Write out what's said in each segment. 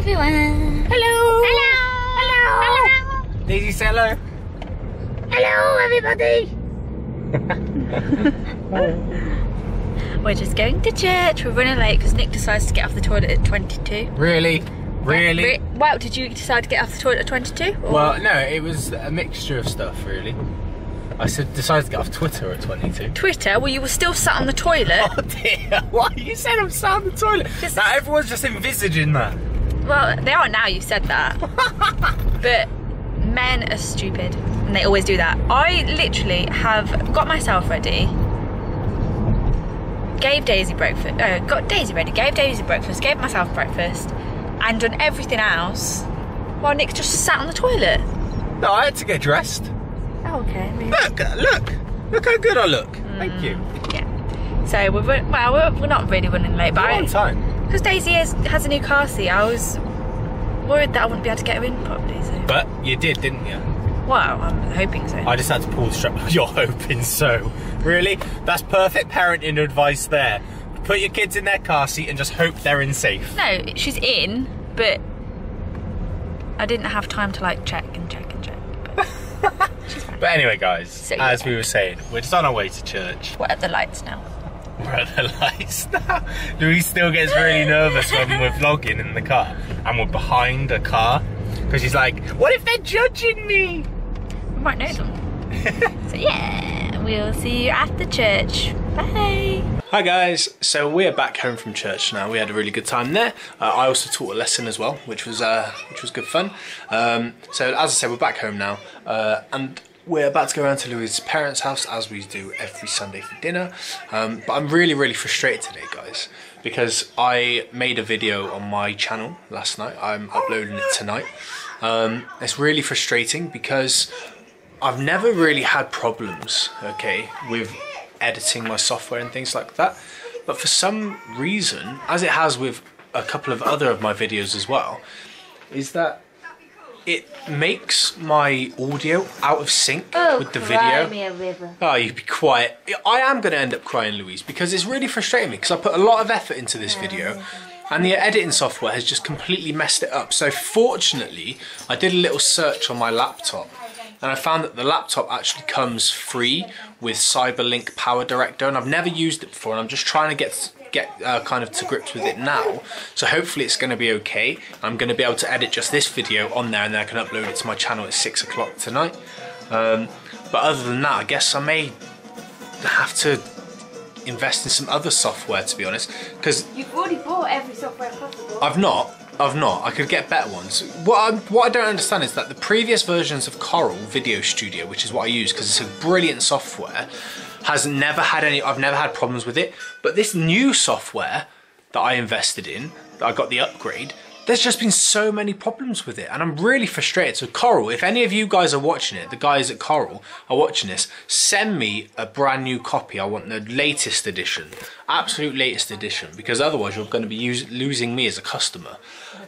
everyone. Hello. Hello. Hello. Daisy, say hello. Hello, everybody. We're just going to church. We're running late because Nick decides to get off the toilet at 22. Really? Really? Re- Well, did you decide to get off the toilet at 22? or- Well, no, it was a mixture of stuff, really. I said decided to get off Twitter at 22. Twitter, well, you were still sat on the toilet. Oh dear, why? You said I'm sat on the toilet. Just- Now everyone's just envisaging that. Well, they are now, you said that. but men are stupid and they always do that. I literally have got myself ready, gave Daisy breakfast, uh, got Daisy ready, gave Daisy breakfast, gave myself breakfast, and done everything else while Nick just sat on the toilet. No, I had to get dressed. Oh, okay. Look, look, look how good I look. Thank you. Yeah. So we're well, we're, we're not really running late, but We're on time. Because Daisy has, has a new car seat, I was worried that I wouldn't be able to get her in properly. So, But you did, didn't you? well, I'm hoping so. I just had to pull the strap. You're hoping so. Really? That's perfect parenting advice there. Put your kids in their car seat and just hope they're in safe. No, she's in, but I didn't have time to like check and check and check. But But anyway, guys, So, as we were saying, we're just on our way to church. we're at the lights now. We're at the lights now. Louise still gets really nervous when we're vlogging in the car and we're behind a car because she's like, "What if they're judging me?" We might know them. so yeah, we'll see you at the church. Bye. Hi guys, so we're back home from church now. We had a really good time there. Uh, I also taught a lesson as well, which was uh, which was good fun. Um, so as I said, we're back home now, uh, and we're about to go around to Louise's parents' house as we do every Sunday for dinner. Um, but I'm really really frustrated today, guys, because I made a video on my channel last night. I'm uploading it tonight. Um, it's really frustrating because I've never really had problems, okay, with editing my software and things like that. But for some reason, as it has with a couple of other of my videos as well, is that it makes my audio out of sync oh, with the video. me a river. Oh, you be quiet. I am going to end up crying, Louise, because it's really frustrating me because I put a lot of effort into this video and the editing software has just completely messed it up. So fortunately, I did a little search on my laptop and I found that the laptop actually comes free with Cyberlink Power Director and I've never used it before and I'm just trying to get get uh, kind of to grips with it now. So hopefully it's going to be okay. I'm going to be able to edit just this video on there and then I can upload it to my channel at 6 o'clock tonight. Um, but other than that, I guess I may have to invest in some other software to be honest because You've already bought every software possible. I've not I've not I could get better ones what I, what I don't understand is that the previous versions of Corel Video Studio which is what I use because it's a brilliant software has never had any I've never had problems with it but this new software that I invested in that I got the upgrade there's just been so many problems with it and I'm really frustrated. So Corel, if any of you guys are watching it, the guys at Corel are watching this, send me a brand new copy. I want the latest edition, absolute latest edition, because otherwise you're going to be losing me as a customer.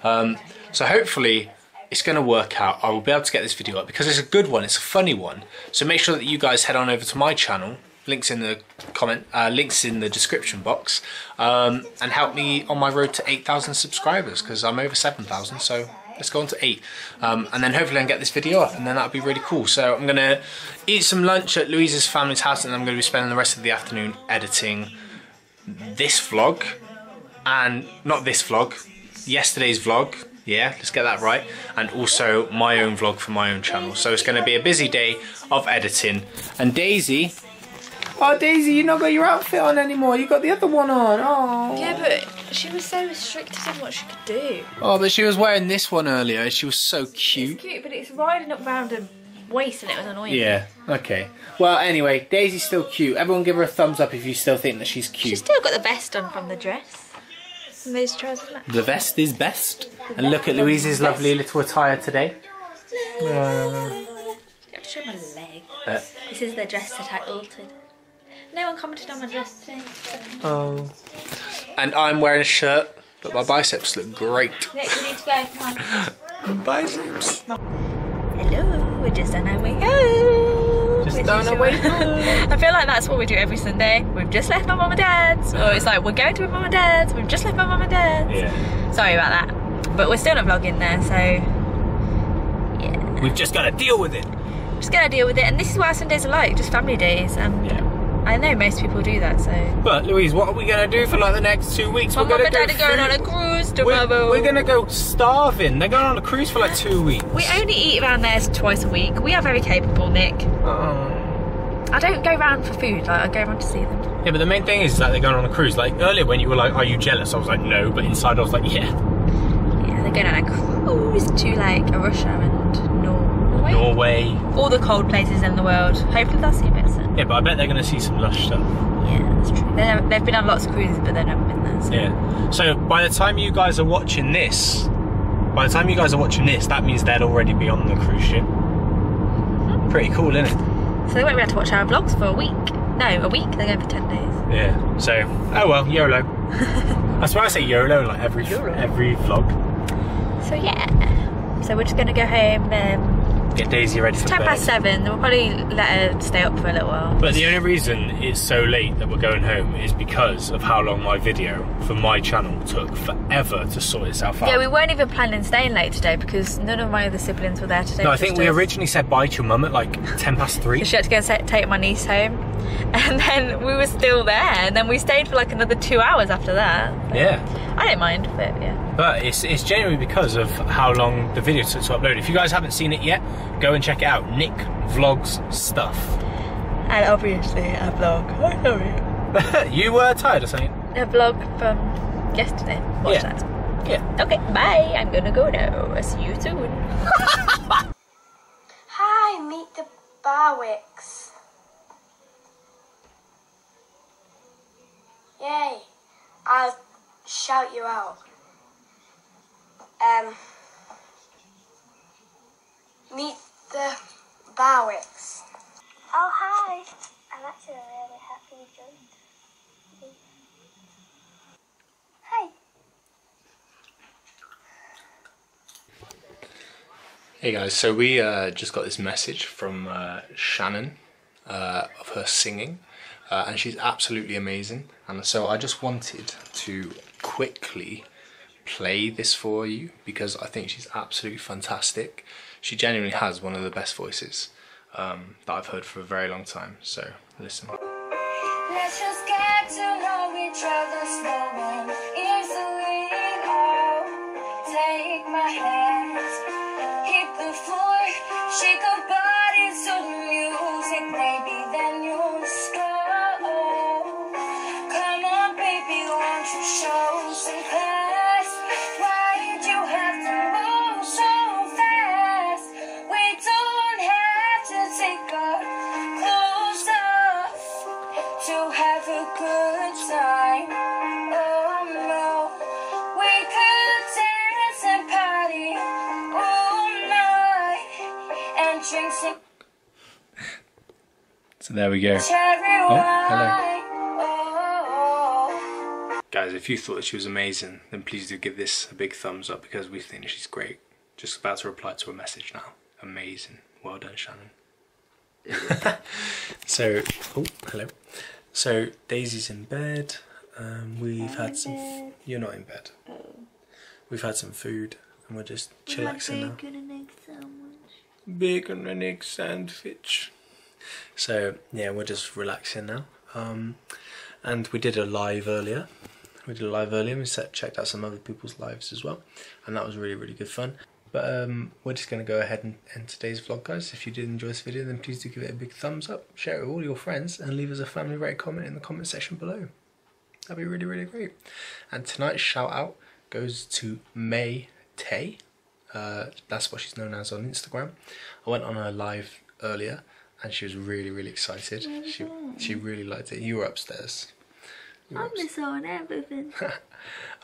Um, so hopefully it's going to work out. I will be able to get this video up because it's a good one. It's a funny one. So make sure that you guys head on over to my channel. Links in the comment, uh, links in the description box, um, and help me on my road to 8,000 subscribers because I'm over 7,000. So let's go on to eight, um, and then hopefully I can get this video up, and then that'll be really cool. So I'm gonna eat some lunch at Louise's family's house, and I'm gonna be spending the rest of the afternoon editing this vlog, and not this vlog, yesterday's vlog. Yeah, let's get that right. And also my own vlog for my own channel. So it's going to be a busy day of editing. And Daisy, oh Daisy, you not got your outfit on anymore. You got the other one on. Oh. Yeah, but she was so restricted in what she could do. Oh, but she was wearing this one earlier. She was so It's cute. cute, but it's riding up round her waist and it was annoying. Yeah. Okay. Well, anyway, Daisy's still cute. Everyone, give her a thumbs up if you still think that she's cute. She's still got the vest on from the dress. And those trousers. The vest is best. And look at Louise's lovely little attire today. You have to show my leg. Uh, This is the dress that I altered. No one commented on my dress oh. And I'm wearing a shirt, but my biceps look great. Nick, we need to go. Come on. Biceps. Hello, we're just on our way home. Just on our way home. I feel like that's what we do every Sunday. We've just left my mum and dad's. Or it's like, we're going to my mum and dad's. We've just left my mum and dad's. Yeah. Sorry about that. but we're still not vlogging there, so yeah, We've just got to deal with it. just gotta deal with it. And this is why our Sundays are like, just family days. And Yeah. I know most people do that, so. But Louise, what are we gonna do for like the next two weeks? My we're mum and dad go are going on a cruise We're, we're gonna go starving. They're going on a cruise for like two weeks. We only eat around there twice a week. We are very capable, Nick. Oh. I don't go round for food, like I go round to see them. Yeah, but the main thing is that they're going on a cruise. Like earlier when you were like, "Are you jealous?" I was like, "No," but inside I was like, "Yeah." Yeah, they're going on a cruise to like Russia and Norway. Norway. All the cold places in the world. Hopefully they'll see a bit soon. Yeah, but I bet they're gonna see some lush stuff. Yeah, that's true. They never, they've been on lots of cruises, but they've never been there. So. Yeah. So by the time you guys are watching this, by the time you guys are watching this, that means they'll already be on the cruise ship. Pretty cool, isn't it? So they won't be able to watch our vlogs for a week. No, a week. They're going for 10 days. Yeah. So, oh well, YOLO. That's why I say YOLO like every YOLO. every vlog. So yeah. So we're just going to go home. Um, Get Daisy ready for 10 bed. past 7. We'll probably let her stay up for a little while. But the only reason it's so late that we're going home is because of how long my video for my channel took forever to sort itself out. Yeah, we weren't even planning staying late today because none of my other siblings were there today. no, I think we us. originally said bye to your mum at like 10 past 3. So she had to go and take my niece home. And then we were still there. And then we stayed for like another two hours after that. Yeah. I don't mind, but yeah. But it's, it's genuinely because of how long the video took to upload. If you guys haven't seen it yet, go and check it out. Nick Vlogs Stuff. And obviously a vlog. Oh, I know you. you were tired or something? A vlog from yesterday. Watch Yeah. that. Yeah. Okay, bye. I'm gonna go now. I'll see you soon. Hi, meet the Barwicks. Yay. I'll shout you out. Um, meet the Barwicks. Oh, hi. I'm actually really happy you joined. Hi. Hey guys, so we uh, just got this message from uh, Shannon uh, of her singing, uh, and she's absolutely amazing. And so I just wanted to quickly play this for you because I think she's absolutely fantastic. She genuinely has one of the best voices um, that I've heard for a very long time. So listen. Take my hit the floor, shake show some class? Why'd you have to move so fast? We don't have to take clothes off to have a good time. Oh no, we could dance and party all night and drink some So there we go. cherry hello. Wine. Oh, Guys, if you thought that she was amazing, then please do give this a big thumbs up because we think she's great. Just about to reply to a message now. Amazing. Well done, Shannon. so, oh, hello. So, Daisy's in bed. Um, we've had some. F- you're not in bed. We've had some food and we're just chillaxing now. Bacon and egg sandwich. So yeah, we're just relaxing now. Um, and we did a live earlier. We did a live earlier. We set, checked out some other people's lives as well, and that was really really good fun. But um, we're just going to go ahead and end today's vlog, guys. If you did enjoy this video, then please do give it a big thumbs up, share it with all your friends, and leave us a family rate comment in the comment section below. That'd be really really great. And tonight's shout out goes to Mai Tai. Uh, that's what she's known as on Instagram. I went on her live earlier, and she was really, really excited. She she really liked it. You were upstairs. You were upstairs. on everything.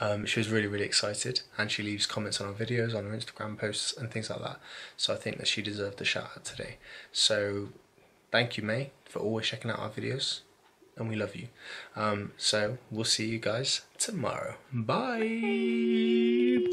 Um, she was really, really excited, and she leaves comments on our videos, on her Instagram posts, and things like that. So I think that she deserved a shout out today. So thank you, Mai, for always checking out our videos, and we love you. Um, so we'll see you guys tomorrow. Bye.